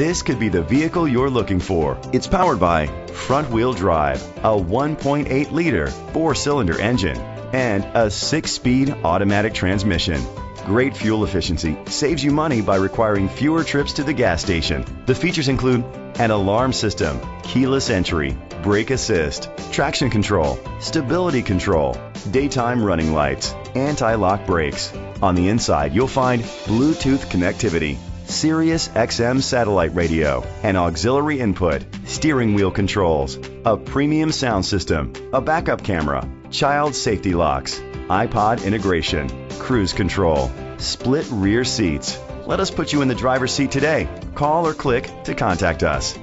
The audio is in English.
This could be the vehicle you're looking for. It's powered by front wheel drive, a 1.8 liter four cylinder engine, and a six speed automatic transmission. Great fuel efficiency saves you money by requiring fewer trips to the gas station. The features include an alarm system, keyless entry, brake assist, traction control, stability control, daytime running lights, anti lock brakes. On the inside, you'll find Bluetooth connectivity, Sirius XM satellite radio, an auxiliary input, steering wheel controls, a premium sound system, a backup camera, child safety locks, iPod integration, cruise control, split rear seats. Let us put you in the driver's seat today. Call or click to contact us.